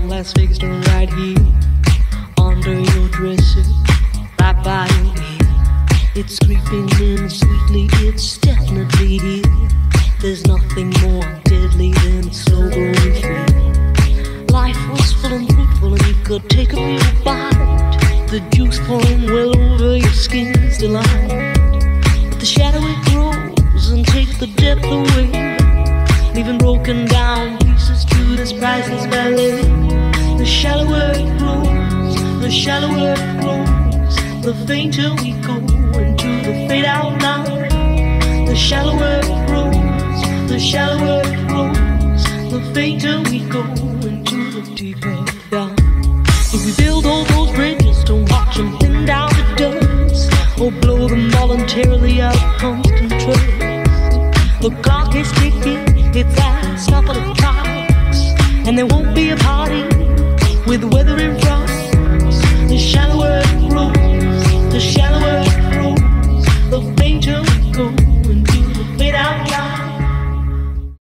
from Las to right here, under your dresser, right by your ear. It's creeping in sweetly, it's definitely here. There's nothing more deadly than growing fear. Life was full and fruitful, and you could take a real bite. The juice pouring well over your skin's delight. The shadow it grows and takes the depth away, leaving broken down pieces to this priceless ballet. The shallower it grows, the shallower it grows, the fainter we go into the fade out line. The shallower it grows the shallower it grows, the fainter we go into the deeper down. If we build all those bridges, don't watch them thin down to dust, or blow them voluntarily out of constant trust. The clock is ticking, it's last couple of clocks, and there won't be a party with weather in. The shallower grows, the shallower grows, the fainter we go into the fade out.